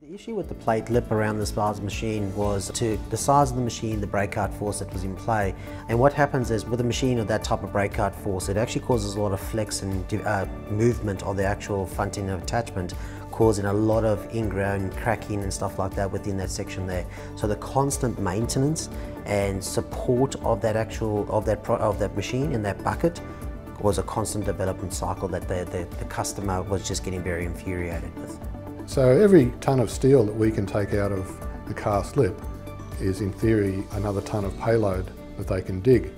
The issue with the plate lip around the size machine was to the size of the machine, the breakout force that was in play. And what happens is with a machine of that type of breakout force, it actually causes a lot of flex and uh, movement of the actual front end of attachment, causing a lot of ingrown cracking and stuff like that within that section there. So the constant maintenance and support of that actual, of that, of that machine in that bucket was a constant development cycle that the, the, the customer was just getting very infuriated with. So every tonne of steel that we can take out of the cast lip is in theory another tonne of payload that they can dig.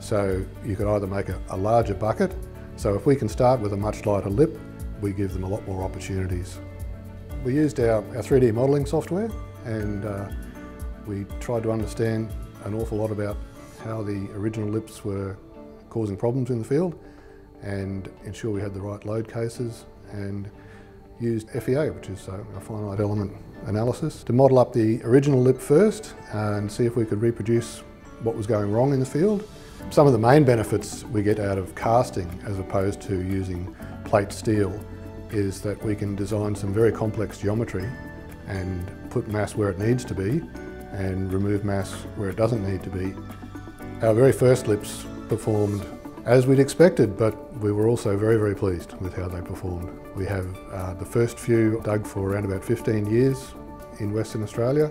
So you could either make a, a, larger bucket, so if we can start with a much lighter lip, we give them a lot more opportunities. We used our, our 3D modelling software and uh, we tried to understand an awful lot about how the original lips were causing problems in the field and ensure we had the right load cases and used FEA, which is uh, a finite element analysis, to model up the original lip first and see if we could reproduce what was going wrong in the field. Some of the main benefits we get out of casting as opposed to using plate steel is that we can design some very complex geometry and put mass where it needs to be and remove mass where it doesn't need to be. Our very first lips performed as we'd expected, but we were also very, very pleased with how they performed. We have uh, the first few dug for around about 15 years in Western Australia